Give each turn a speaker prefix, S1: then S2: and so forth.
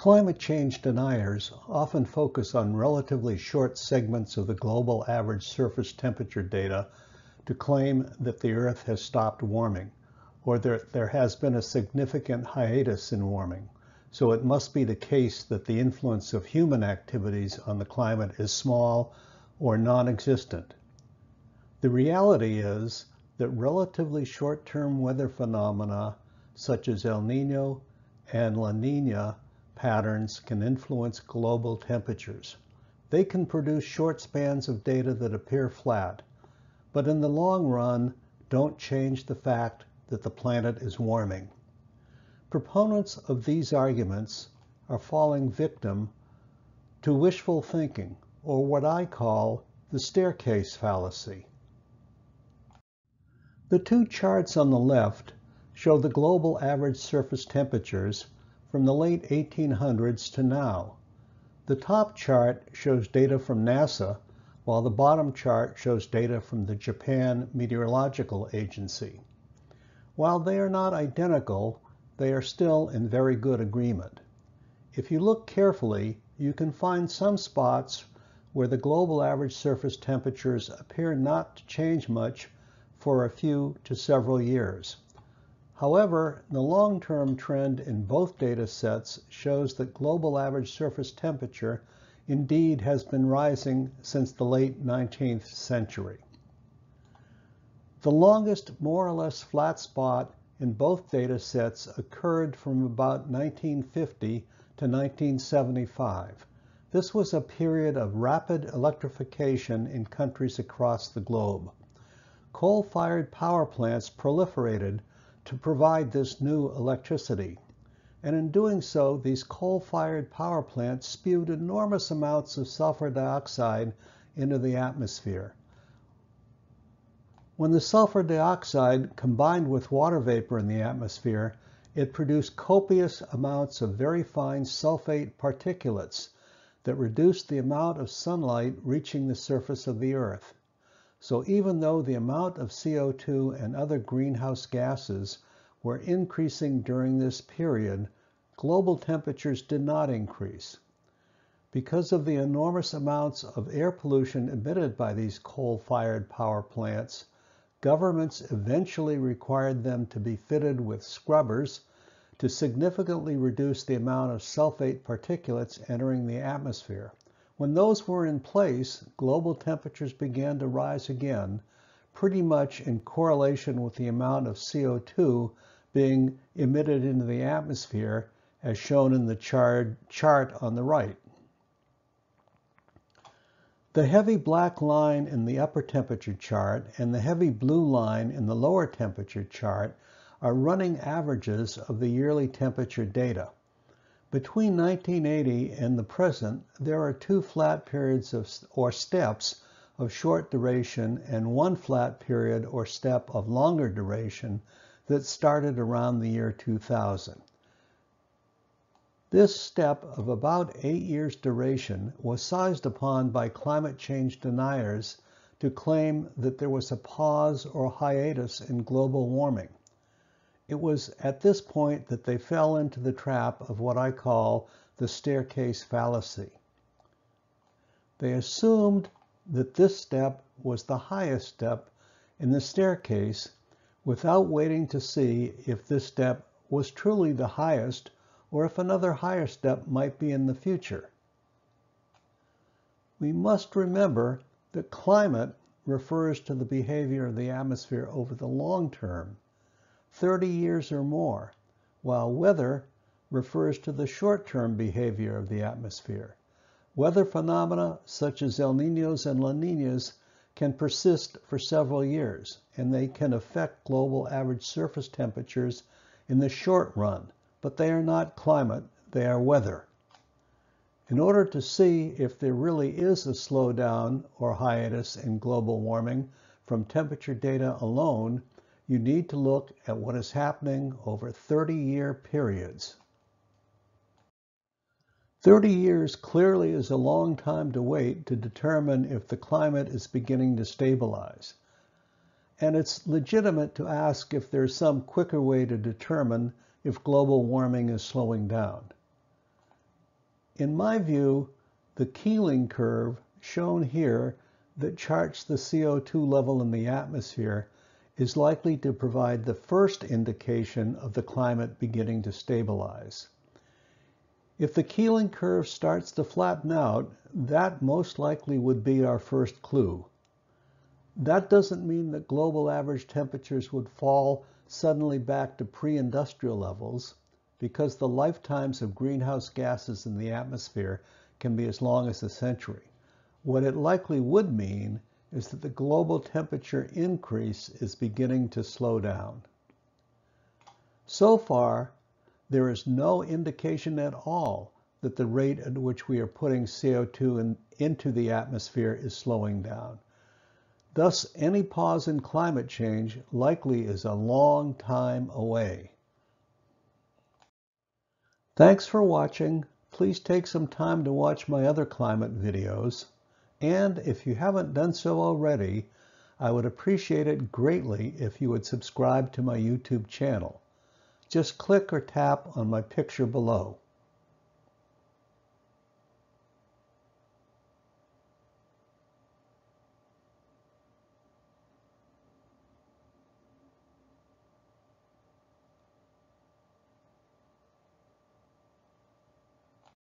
S1: Climate change deniers often focus on relatively short segments of the global average surface temperature data to claim that the Earth has stopped warming, or that there has been a significant hiatus in warming. So it must be the case that the influence of human activities on the climate is small or non-existent. The reality is that relatively short-term weather phenomena such as El Nino and La Nina patterns can influence global temperatures. They can produce short spans of data that appear flat, but in the long run don't change the fact that the planet is warming. Proponents of these arguments are falling victim to wishful thinking, or what I call the staircase fallacy. The two charts on the left show the global average surface temperatures from the late 1800s to now. The top chart shows data from NASA, while the bottom chart shows data from the Japan Meteorological Agency. While they are not identical, they are still in very good agreement. If you look carefully, you can find some spots where the global average surface temperatures appear not to change much for a few to several years. However, the long-term trend in both data sets shows that global average surface temperature indeed has been rising since the late 19th century. The longest more or less flat spot in both data sets occurred from about 1950 to 1975. This was a period of rapid electrification in countries across the globe. Coal-fired power plants proliferated to provide this new electricity. And in doing so, these coal-fired power plants spewed enormous amounts of sulfur dioxide into the atmosphere. When the sulfur dioxide combined with water vapor in the atmosphere, it produced copious amounts of very fine sulfate particulates that reduced the amount of sunlight reaching the surface of the Earth. So even though the amount of CO2 and other greenhouse gases were increasing during this period, global temperatures did not increase. Because of the enormous amounts of air pollution emitted by these coal-fired power plants, governments eventually required them to be fitted with scrubbers to significantly reduce the amount of sulfate particulates entering the atmosphere. When those were in place, global temperatures began to rise again, pretty much in correlation with the amount of CO2 being emitted into the atmosphere, as shown in the chart, on the right. The heavy black line in the upper temperature chart and the heavy blue line in the lower temperature chart are running averages of the yearly temperature data. Between 1980 and the present, there are two flat periods of, or steps of short duration and one flat period or step of longer duration that started around the year 2000. This step of about eight years duration was sized upon by climate change deniers to claim that there was a pause or hiatus in global warming. It was at this point that they fell into the trap of what I call the staircase fallacy. They assumed that this step was the highest step in the staircase without waiting to see if this step was truly the highest or if another higher step might be in the future. We must remember that climate refers to the behavior of the atmosphere over the long term 30 years or more, while weather refers to the short-term behavior of the atmosphere. Weather phenomena such as El Niños and La Niñas can persist for several years, and they can affect global average surface temperatures in the short run, but they are not climate, they are weather. In order to see if there really is a slowdown or hiatus in global warming from temperature data alone, you need to look at what is happening over 30-year periods. 30 years clearly is a long time to wait to determine if the climate is beginning to stabilize. And it's legitimate to ask if there's some quicker way to determine if global warming is slowing down. In my view, the Keeling curve shown here that charts the CO2 level in the atmosphere is likely to provide the first indication of the climate beginning to stabilize. If the Keeling curve starts to flatten out, that most likely would be our first clue. That doesn't mean that global average temperatures would fall suddenly back to pre-industrial levels because the lifetimes of greenhouse gases in the atmosphere can be as long as a century. What it likely would mean is that the global temperature increase is beginning to slow down. So far, there is no indication at all that the rate at which we are putting CO2 in, into the atmosphere is slowing down. Thus, any pause in climate change likely is a long time away. Thanks for watching. Please take some time to watch my other climate videos. And if you haven't done so already, I would appreciate it greatly if you would subscribe to my YouTube channel. Just click or tap on my picture below.